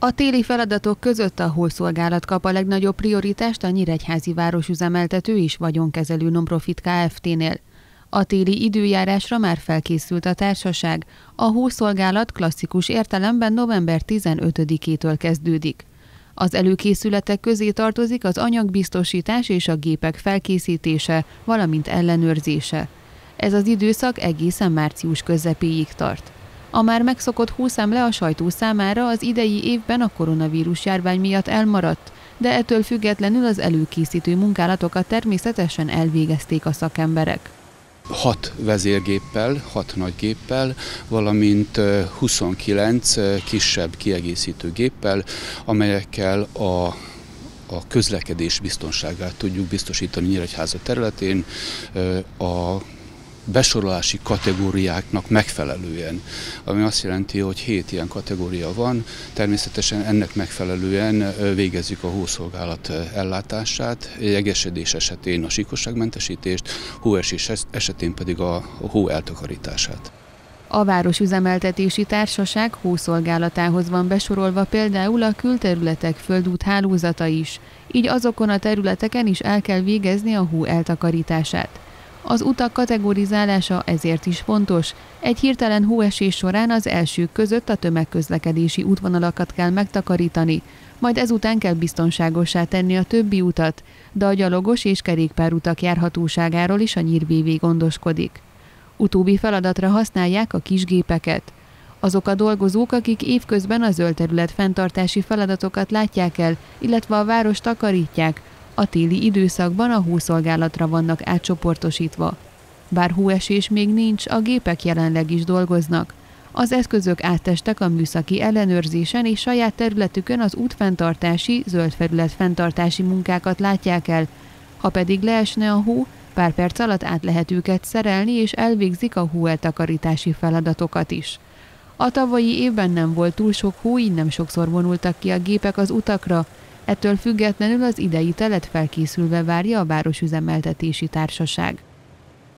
A téli feladatok között a holszolgálat kap a legnagyobb prioritást a Nyíregyházi városüzemeltető és vagyonkezelő Nonprofit Kft-nél. A téli időjárásra már felkészült a társaság. A hószolgálat klasszikus értelemben november 15-től kezdődik. Az előkészületek közé tartozik az anyagbiztosítás és a gépek felkészítése, valamint ellenőrzése. Ez az időszak egészen március közepéig tart. A már megszokott hószemle a sajtó számára az idei évben a koronavírus járvány miatt elmaradt, de ettől függetlenül az előkészítő munkálatokat természetesen elvégezték a szakemberek. Hat vezérgéppel, hat nagy géppel, valamint 29 kisebb kiegészítő géppel, amelyekkel a a közlekedés biztonságát tudjuk biztosítani Nyíregyháza területén, a besorolási kategóriáknak megfelelően, ami azt jelenti, hogy hét ilyen kategória van, természetesen ennek megfelelően végezzük a hószolgálat ellátását, jegesedés esetén a síkosságmentesítést, hóesés esetén pedig a hó eltakarítását. A Városüzemeltetési Társaság hószolgálatához van besorolva például a külterületek földút hálózata is, így azokon a területeken is el kell végezni a hó eltakarítását. Az utak kategorizálása ezért is fontos. Egy hirtelen hóesés során az elsők között a tömegközlekedési útvonalakat kell megtakarítani, majd ezután kell biztonságosá tenni a többi utat, de a gyalogos és kerékpárutak járhatóságáról is a nyírvévé gondoskodik. Utóbbi feladatra használják a kisgépeket. Azok a dolgozók, akik évközben a zöld terület fenntartási feladatokat látják el, illetve a várost takarítják, a téli időszakban a hószolgálatra vannak átcsoportosítva. Bár hóesés még nincs, a gépek jelenleg is dolgoznak. Az eszközök áttestek a műszaki ellenőrzésen és saját területükön az útfenntartási, zöld felület fenntartási munkákat látják el. Ha pedig leesne a hó, pár perc alatt át lehet őket szerelni és elvégzik a hóeltakarítási feladatokat is. A tavalyi évben nem volt túl sok hó, így nem sokszor vonultak ki a gépek az utakra, Ettől függetlenül az idei telet felkészülve várja a Városüzemeltetési Társaság.